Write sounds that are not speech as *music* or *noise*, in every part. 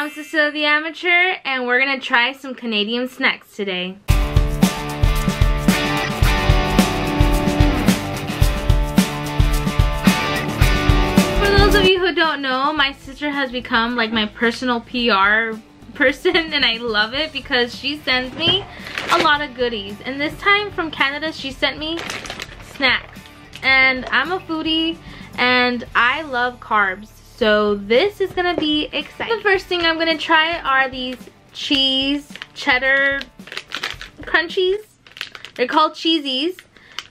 I'm Cecilia the Amateur and we're gonna try some Canadian snacks today. For those of you who don't know, my sister has become like my personal PR person *laughs* and I love it because she sends me a lot of goodies. And this time from Canada, she sent me snacks. And I'm a foodie and I love carbs. So this is gonna be exciting. The first thing I'm gonna try are these cheese cheddar crunchies. They're called Cheezies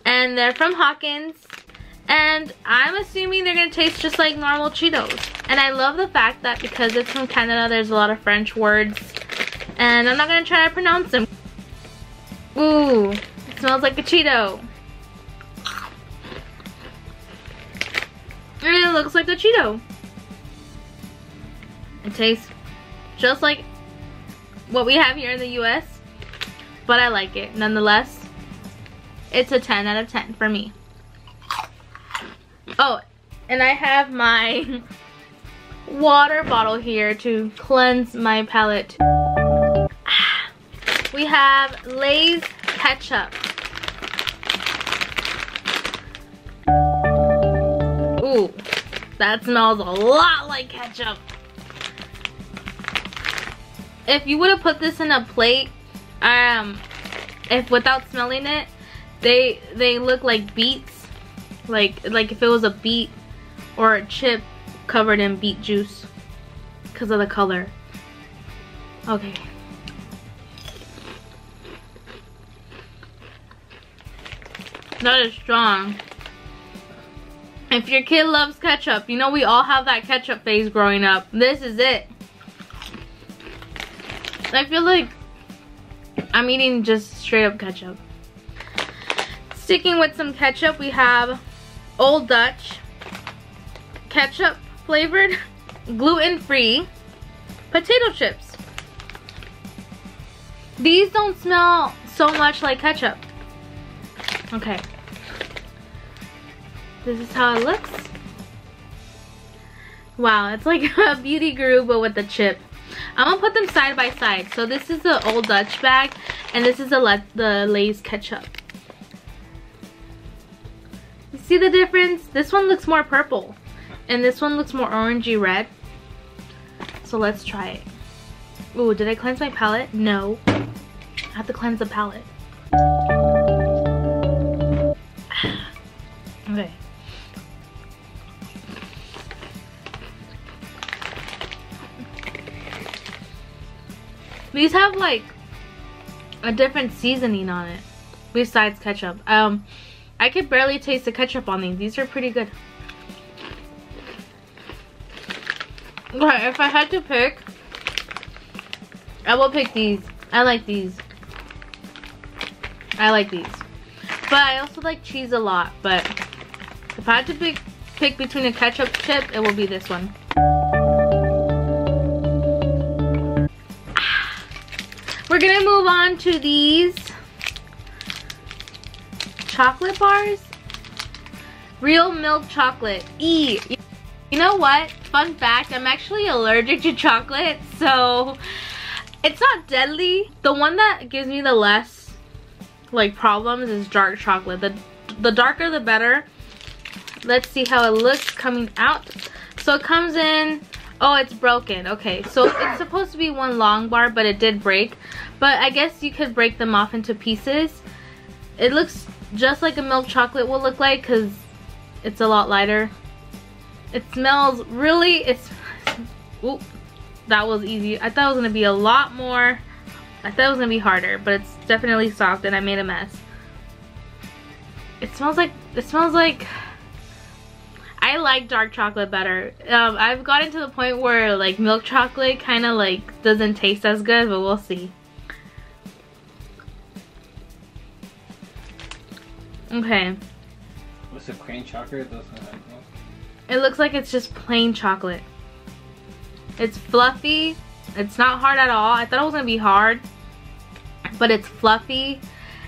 and they're from Hawkins. And I'm assuming they're gonna taste just like normal Cheetos. And I love the fact that because it's from Canada, there's a lot of French words. And I'm not gonna try to pronounce them. Ooh, it smells like a Cheeto. And it looks like a Cheeto. It tastes just like what we have here in the US, but I like it nonetheless. It's a 10 out of 10 for me. Oh, and I have my *laughs* water bottle here to cleanse my palate. *sighs* We have Lay's ketchup. Ooh, that smells a lot like ketchup if you would have put this in a plate, um, if without smelling it, they they look like beets, like like if it was a beet or a chip covered in beet juice, because of the color. Okay. That is strong. If your kid loves ketchup, you know we all have that ketchup phase growing up. This is it. I feel like I'm eating just straight up ketchup. Sticking with some ketchup, we have Old Dutch ketchup flavored gluten-free potato chips. These don't smell so much like ketchup. Okay. This is how it looks. Wow, it's like *laughs* a beauty guru but with the chip. I'm gonna put them side by side. So this is the Old Dutch bag and this is the, the Lay's ketchup. You see the difference? This one looks more purple and this one looks more orangey red. So let's try it. Ooh, did I cleanse my palette? No. I have to cleanse the palate. These have like a different seasoning on it besides ketchup. Um, I could barely taste the ketchup on these. These are pretty good. Okay, if I had to pick, I will pick these. I like these. I like these. But I also like cheese a lot. But if I had to pick, pick between a ketchup chip, it will be this one. We're gonna move on to these chocolate bars. Real milk chocolate. E. You know what? Fun fact, I'm actually allergic to chocolate, so it's not deadly. The one that gives me the less like problems is dark chocolate. The the darker the better. Let's see how it looks coming out. So it comes in Oh, it's broken. Okay, so it's supposed to be one long bar, but it did break. But I guess you could break them off into pieces. It looks just like a milk chocolate will look like because it's a lot lighter. It smells really, it's, *laughs* oop, that was easy. I thought it was going to be a lot more, I thought it was going to be harder, but it's definitely soft and I made a mess. It smells like, it smells like, I like dark chocolate better. Um, I've gotten to the point where like milk chocolate kind of like doesn't taste as good, but we'll see. Okay. What's it, plain chocolate? It looks like it's just plain chocolate. It's fluffy. It's not hard at all. I thought it was gonna be hard, but it's fluffy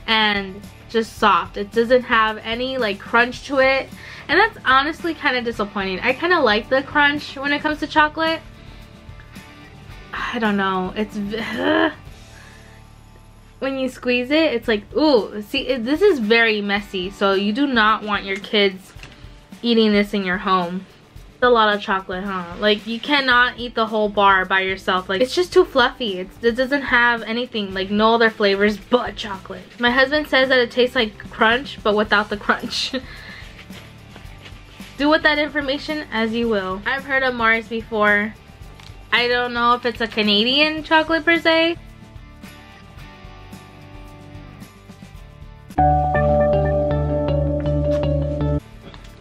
and just soft. It doesn't have any like crunch to it. And that's honestly kind of disappointing. I kind of like the crunch when it comes to chocolate. I don't know. It's when you squeeze it, it's like, ooh, see, this is very messy. So you do not want your kids eating this in your home. It's a lot of chocolate, huh? Like you cannot eat the whole bar by yourself. Like it's just too fluffy. It's, it doesn't have anything, like no other flavors but chocolate. My husband says that it tastes like crunch, but without the crunch. *laughs* Do with that information as you will. I've heard of Mars before. I don't know if it's a Canadian chocolate per se.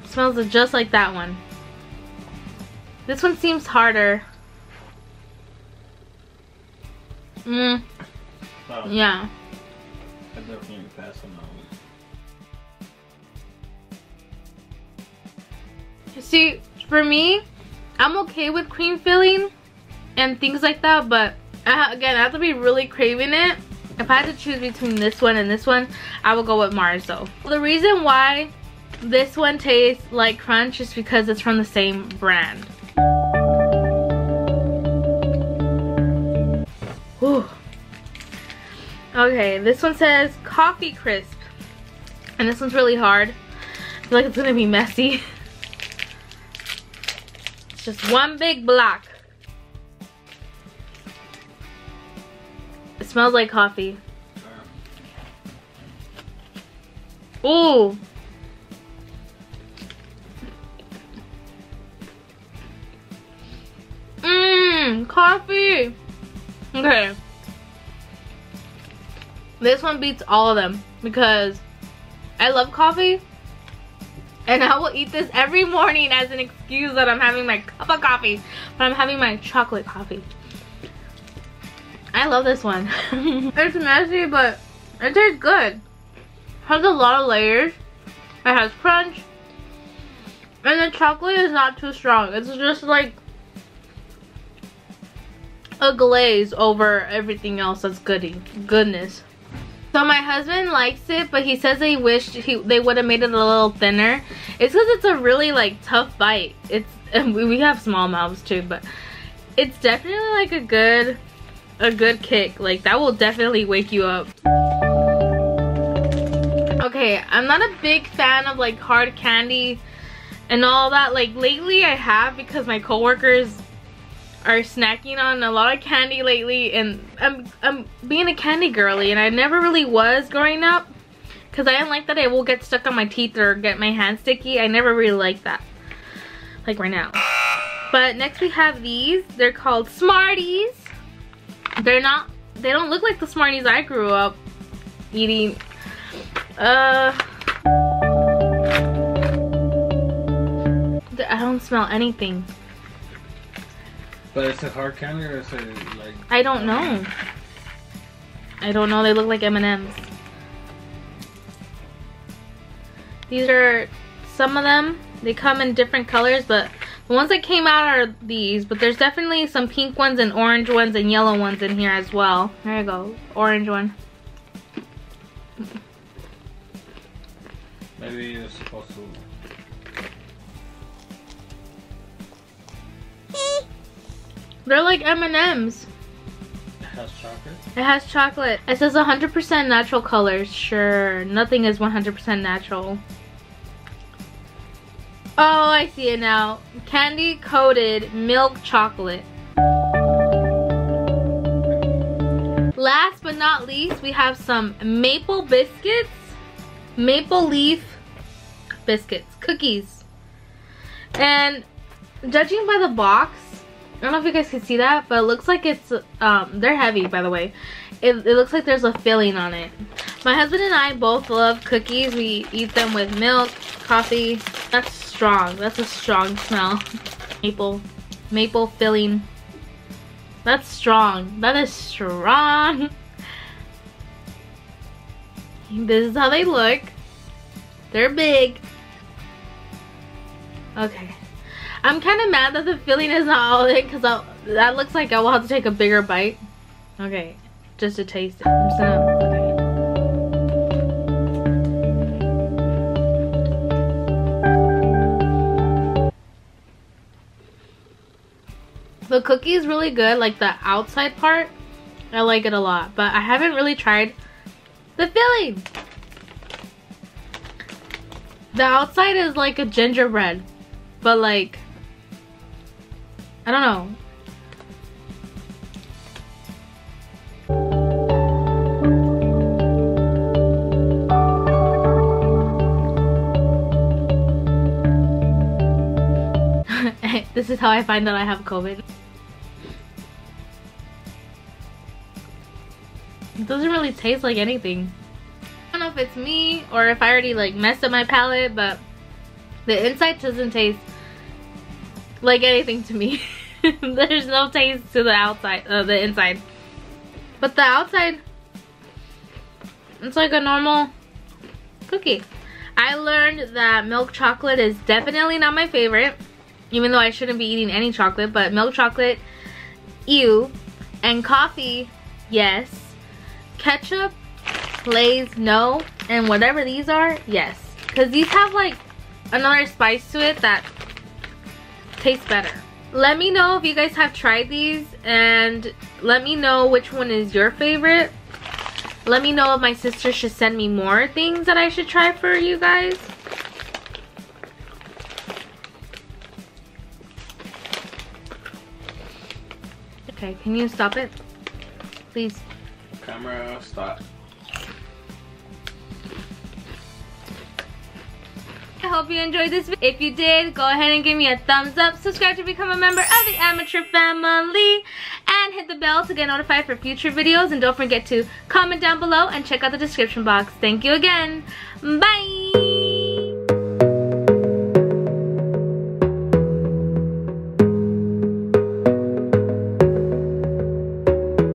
Smells just like that one. This one seems harder. Oh. Yeah. I definitely pass on that one. See, for me, I'm okay with cream filling and things like that, but I, again, I have to be really craving it. If I had to choose between this one and this one, I would go with Mars though. The reason why this one tastes like crunch is because it's from the same brand. Whew. Okay, this one says coffee crisp. And this one's really hard. I feel like it's gonna be messy. *laughs* It's just one big block. Smells like coffee. Ooh. Mmm, coffee. Okay. This one beats all of them because I love coffee and I will eat this every morning as an excuse that I'm having my cup of coffee but I'm having my chocolate coffee. I love this one. *laughs* it's messy but it tastes good. Has a lot of layers. It has crunch. And the chocolate is not too strong. It's just like a glaze over everything else that's goody goodness so my husband likes it but he says he wished he they would have made it a little thinner it's because it's a really like tough bite it's *laughs* we have small mouths too but it's definitely like a good a good kick like that will definitely wake you up okay i'm not a big fan of like hard candy and all that like lately i have because my coworkers are snacking on a lot of candy lately and I'm, I'm being a candy girly and I never really was growing up because I didn't like that it will get stuck on my teeth or get my hands sticky. I never really liked that. Like right now. But next we have these. They're called Smarties. They're not, they don't look like the Smarties I grew up eating. Uh, I don't smell anything. But it's a hard candy or is it like... I don't know. I don't know. They look like M&M's. These are some of them. They come in different colors, but the ones that came out are these. But there's definitely some pink ones and orange ones and yellow ones in here as well. There you go. Orange one. Maybe you're supposed to They're like M&M's. It has chocolate? It has chocolate. It says 100% natural colors. Sure, nothing is 100% natural. Oh, I see it now. Candy coated milk chocolate. Last but not least, we have some maple biscuits. Maple leaf biscuits, cookies. And judging by the box, I don't know if you guys can see that, but it looks like it's, um, they're heavy by the way. It, it looks like there's a filling on it. My husband and I both love cookies. We eat them with milk, coffee. That's strong. That's a strong smell. Maple, maple filling. That's strong. That is strong. This is how they look. They're big. Okay. I'm kind of mad that the filling is not all it because that looks like I will have to take a bigger bite. Okay, just to taste it. I'm just gonna, okay. The cookie is really good, like the outside part. I like it a lot, but I haven't really tried the filling. The outside is like a gingerbread, but like, I don't know. *laughs* this is how I find that I have COVID. It doesn't really taste like anything. I don't know if it's me or if I already like messed up my palate, but the inside doesn't taste like anything to me. *laughs* There's no taste to the outside, uh, the inside. But the outside, it's like a normal cookie. I learned that milk chocolate is definitely not my favorite even though I shouldn't be eating any chocolate, but milk chocolate, ew. And coffee, yes. Ketchup, Lay's, no. And whatever these are, yes. Because these have like another spice to it that tastes better. Let me know if you guys have tried these and let me know which one is your favorite. Let me know if my sister should send me more things that I should try for you guys. Okay, can you stop it? Please. Camera, stop. I hope you enjoyed this video. If you did, go ahead and give me a thumbs up. Subscribe to become a member of the Amateur family. And hit the bell to get notified for future videos. And don't forget to comment down below and check out the description box. Thank you again. Bye!